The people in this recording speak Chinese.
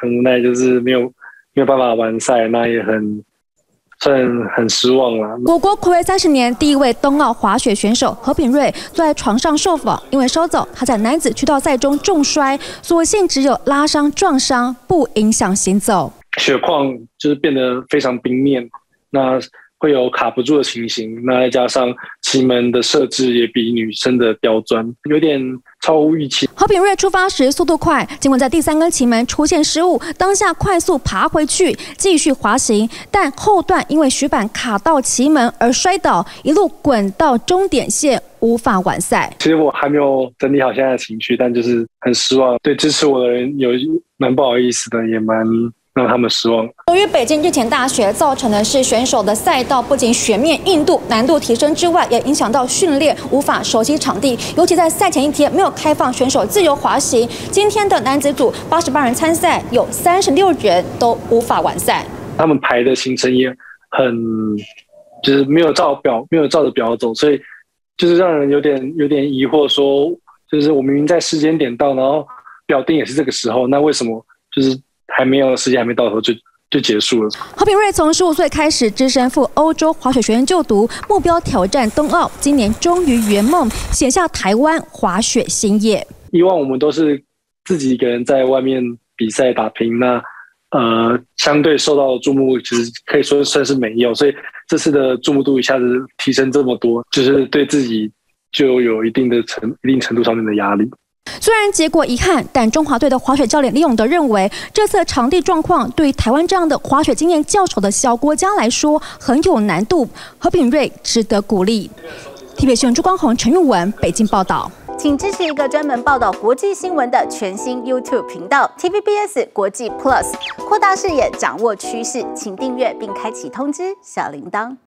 很无奈，就是没有没有办法完赛，那也很。算很失望了。我国暌违三十年，第一位冬奥滑雪选手何炳瑞坐在床上受访，因为稍早他在男子驱道赛中重摔，所幸只有拉伤撞伤，不影响行走。雪况就是变得非常冰面，那。会有卡不住的情形，那再加上奇门的设置也比女生的刁钻，有点超乎预期。何炳瑞出发时速度快，尽管在第三根奇门出现失误，当下快速爬回去继续滑行，但后段因为雪板卡到奇门而摔倒，一路滚到终点线，无法完赛。其实我还没有整理好现在的情绪，但就是很失望，对支持我的人有蛮不好意思的，也蛮。让他们失望。由于北京日前大雪造成的是选手的赛道不仅雪面硬度难度提升之外，也影响到训练无法熟悉场地。尤其在赛前一天没有开放选手自由滑行。今天的男子组八十八人参赛，有三十六人都无法完赛。他们排的行程也很，就是没有照表，没有照着表走，所以就是让人有点有点疑惑，说就是我明明在时间点到，然后表定也是这个时候，那为什么就是？还没有时间，还没到头就就结束了。何炳瑞从十五岁开始，只身赴欧洲滑雪学院就读，目标挑战冬奥。今年终于圆梦，写下台湾滑雪新业。以往我们都是自己一个人在外面比赛打拼，那呃，相对受到的注目，其实可以说算是没有。所以这次的注目度一下子提升这么多，就是对自己就有一定的程一定程度上面的压力。虽然结果遗憾，但中华队的滑雪教练李永德认为，这次场地状况对台湾这样的滑雪经验较少的小国家来说很有难度。何炳瑞值得鼓励。TVB 新闻朱光宏、陈玉文北京报道。请支持一个专门报道国际新闻的全新 YouTube 频道 TVBS 国际 Plus，扩大视野，掌握趋势。请订阅并开启通知小铃铛。